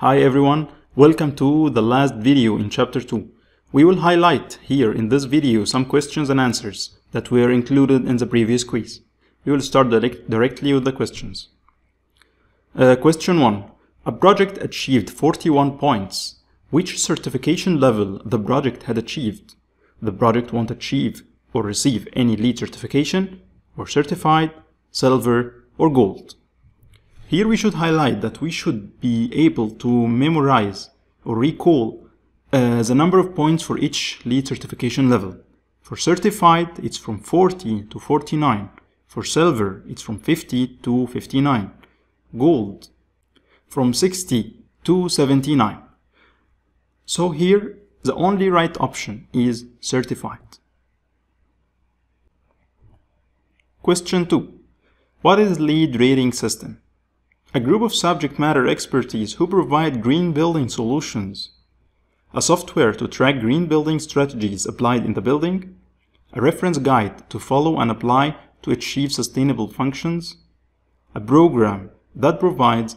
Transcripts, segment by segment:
Hi everyone, welcome to the last video in chapter 2. We will highlight here in this video some questions and answers that were included in the previous quiz. We will start direct directly with the questions. Uh, question 1. A project achieved 41 points. Which certification level the project had achieved? The project won't achieve or receive any LEED certification or certified, silver or gold. Here we should highlight that we should be able to memorize or recall uh, the number of points for each LEED certification level. For certified, it's from 40 to 49. For silver, it's from 50 to 59. Gold, from 60 to 79. So here, the only right option is certified. Question 2. What is LEED rating system? A group of subject matter expertise who provide green building solutions. A software to track green building strategies applied in the building. A reference guide to follow and apply to achieve sustainable functions. A program that provides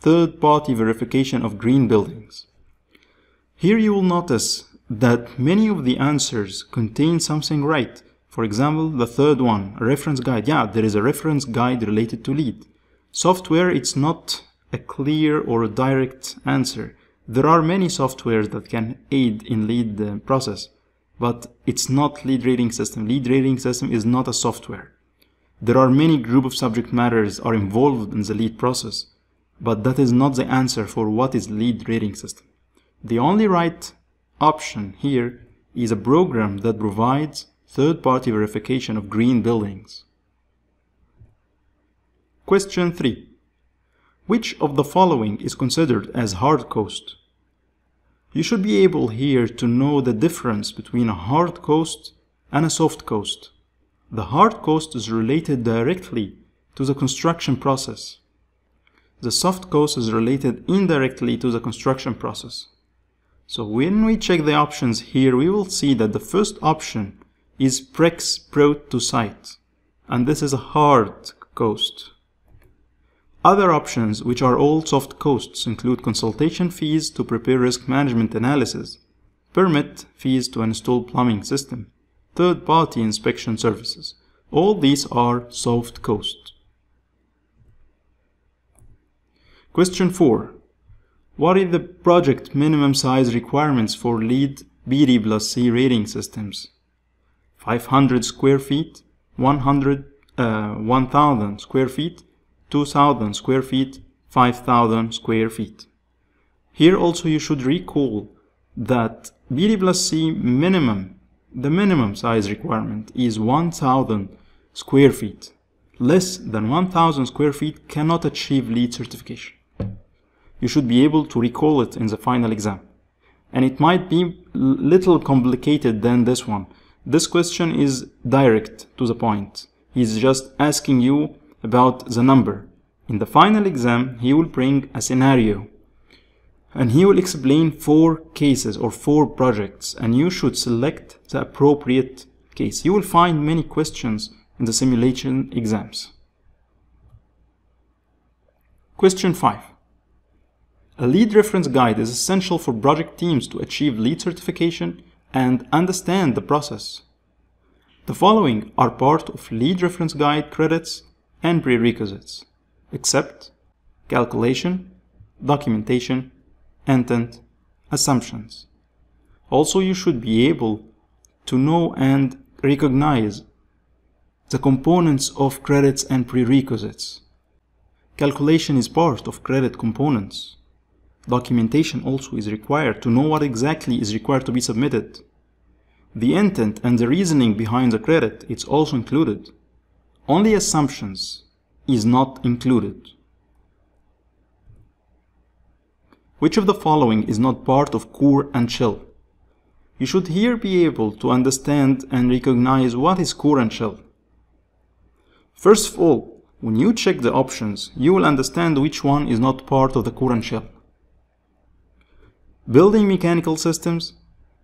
third-party verification of green buildings. Here you will notice that many of the answers contain something right. For example, the third one, a reference guide. Yeah, there is a reference guide related to LEED. Software, it's not a clear or a direct answer. There are many softwares that can aid in LEED uh, process, but it's not LEED rating system. LEED rating system is not a software. There are many group of subject matters are involved in the LEED process, but that is not the answer for what is LEED rating system. The only right option here is a program that provides third-party verification of green buildings. Question 3. Which of the following is considered as hard cost? You should be able here to know the difference between a hard cost and a soft cost. The hard cost is related directly to the construction process. The soft cost is related indirectly to the construction process. So when we check the options here, we will see that the first option is Prex brought to site, and this is a hard cost. Other options, which are all soft costs, include consultation fees to prepare risk management analysis, permit fees to install plumbing system, third-party inspection services. All these are soft costs. Question 4. What are the project minimum size requirements for LEED BD plus C rating systems? 500 square feet, 100, uh, 1000 square feet, 2000 square feet, 5000 square feet. Here also you should recall that BD plus C minimum, the minimum size requirement is 1000 square feet. Less than 1000 square feet cannot achieve LEED certification. You should be able to recall it in the final exam. And it might be little complicated than this one. This question is direct to the point. He's just asking you about the number. In the final exam, he will bring a scenario and he will explain four cases or four projects and you should select the appropriate case. You will find many questions in the simulation exams. Question 5. A LEED reference guide is essential for project teams to achieve LEED certification and understand the process. The following are part of LEED reference guide credits and prerequisites, except calculation, documentation, intent, assumptions. Also, you should be able to know and recognize the components of credits and prerequisites. Calculation is part of credit components. Documentation also is required to know what exactly is required to be submitted. The intent and the reasoning behind the credit is also included. Only assumptions is not included. Which of the following is not part of core and shell? You should here be able to understand and recognize what is core and shell. First of all, when you check the options, you will understand which one is not part of the core and shell. Building mechanical systems,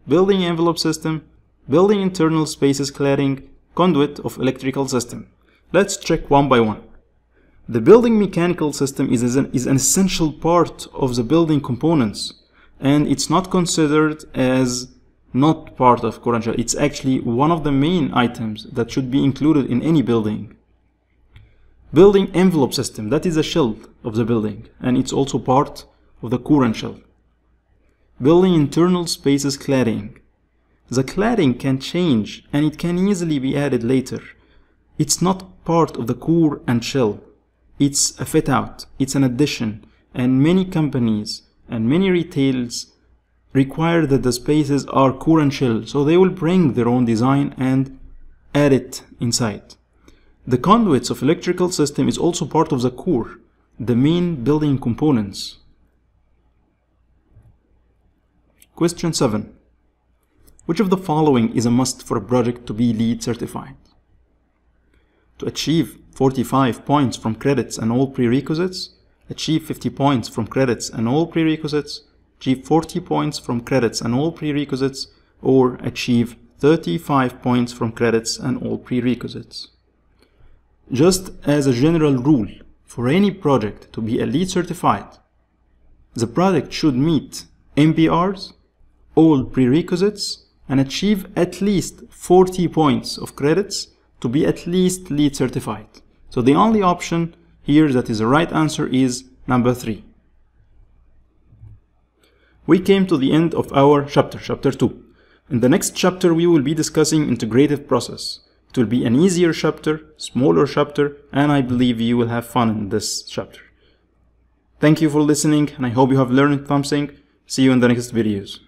building envelope system, building internal spaces cladding, conduit of electrical system. Let's check one by one. The building mechanical system is an, is an essential part of the building components and it's not considered as not part of core shell. It's actually one of the main items that should be included in any building. Building envelope system, that is a shell of the building and it's also part of the core shell. Building internal spaces cladding. The cladding can change and it can easily be added later. It's not part of the core and shell. It's a fit out, it's an addition, and many companies and many retails require that the spaces are core and shell, so they will bring their own design and add it inside. The conduits of electrical system is also part of the core, the main building components. Question 7. Which of the following is a must for a project to be LEED certified? To achieve 45 points from credits and all prerequisites, achieve 50 points from credits and all prerequisites, achieve 40 points from credits and all prerequisites, or achieve 35 points from credits and all prerequisites. Just as a general rule, for any project to be a certified, the project should meet MPRs, all prerequisites, and achieve at least 40 points of credits to be at least LEED certified. So the only option here that is the right answer is number 3. We came to the end of our chapter, chapter 2. In the next chapter we will be discussing integrative process. It will be an easier chapter, smaller chapter, and I believe you will have fun in this chapter. Thank you for listening and I hope you have learned something. See you in the next videos.